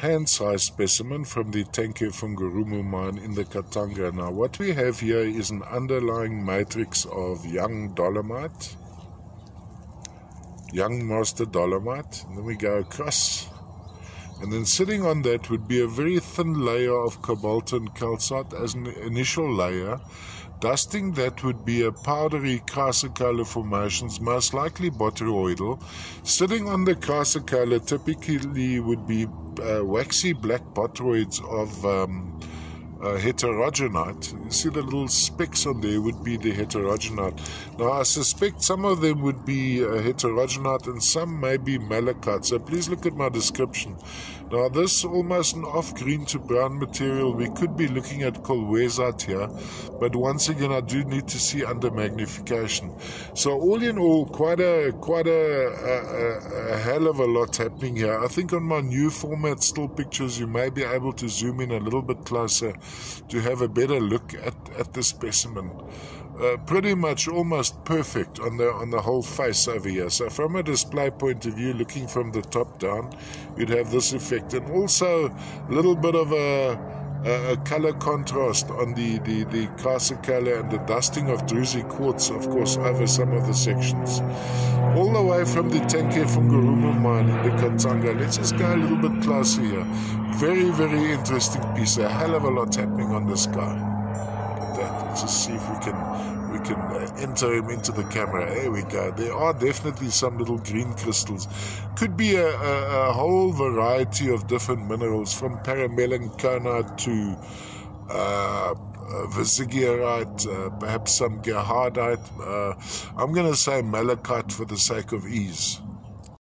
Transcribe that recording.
hand-sized specimen from the Tenke Fungurume mine in the Katanga. Now, what we have here is an underlying matrix of young dolomite, young master dolomite. And then we go across. And then sitting on that would be a very thin layer of cobaltoan calcite as an initial layer. Dusting that would be a powdery chrysocolla formations, most likely botryoidal. Sitting on the chrysocolla typically would be uh, waxy black botryoids of um, uh, heterogenite. You see the little specks on there would be the heterogenite. Now, I suspect some of them would be uh, heterogenite and some may be malachite. So please look at my description. Now, this almost an off green to brown material, we could be looking at kolwezite here, but once again, I do need to see under magnification. So, all in all, quite a quite a, a, a hell of a lot happening here. I think on my new format still pictures, you may be able to zoom in a little bit closer to have a better look at, at the specimen. Uh, pretty much almost perfect on the on the whole face over here. So from a display point of view, looking from the top down, you'd have this effect, and also a little bit of a, a color contrast on the the the chrysocolla and the dusting of druzy quartz, of course, over some of the sections. All the way from the Tenke Fungurume mine in the Katanga. Let's just go a little bit closer here. Very very interesting piece. A hell of a lot happening on this guy. Let's just see if we can we can uh, enter him into the camera. There we go. There are definitely some little green crystals. Could be a, a, a whole variety of different minerals, from paramelanconite to uh, uh, uh, perhaps some gerhardite. Uh, I'm going to say malachite for the sake of ease.